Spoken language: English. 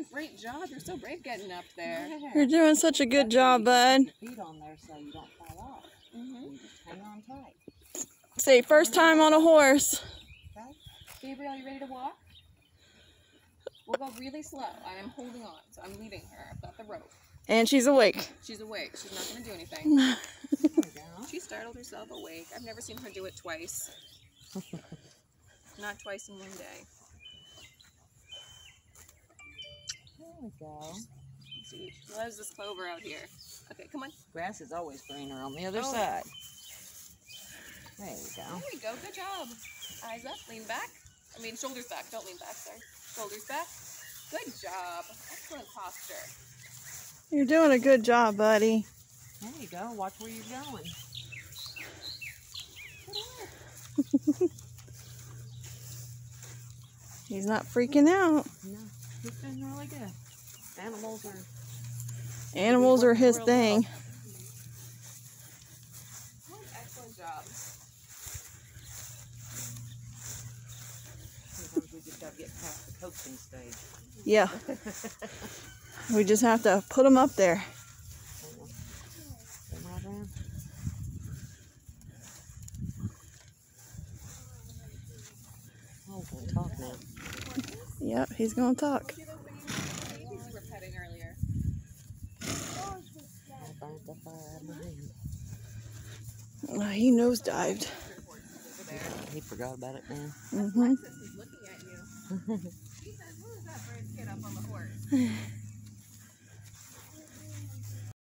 a great job. You're so brave getting up there. You're doing such a good job, bud. Feet on there so you don't fall off. Mm-hmm. Hang on tight. Say, first time on a horse. Okay? Gabriel, you ready to walk? We'll go really slow. I am holding on, so I'm leading her. I've got the rope. And she's awake. She's awake. She's not going to do anything. There we go. She startled herself awake. I've never seen her do it twice. Not twice in one day. We go. See, she loves this clover out here. Okay, come on. Grass is always greener on the other Oh. side. There you go. There we go. Good job. Eyes up. Lean back. I mean, shoulders back. Don't lean back. Sorry. Shoulders back. Good job. Excellent posture. You're doing a good job, buddy. There you go. Watch where you're going. He's not freaking out. No, he's been really good. Animals are Animals are his thing. Excellent job. Sometimes we just gotta get past the coaching stage. Yeah. We just have to put him up there. Am I around? Oh, we can talk now. Yep, he's gonna talk. See those babies we were petting earlier? I burnt the fire out of. Uh, he nosedived. Over there. He forgot about it man. Mm-hmm. Looking at you. She says, who is that brave kid up on the horse?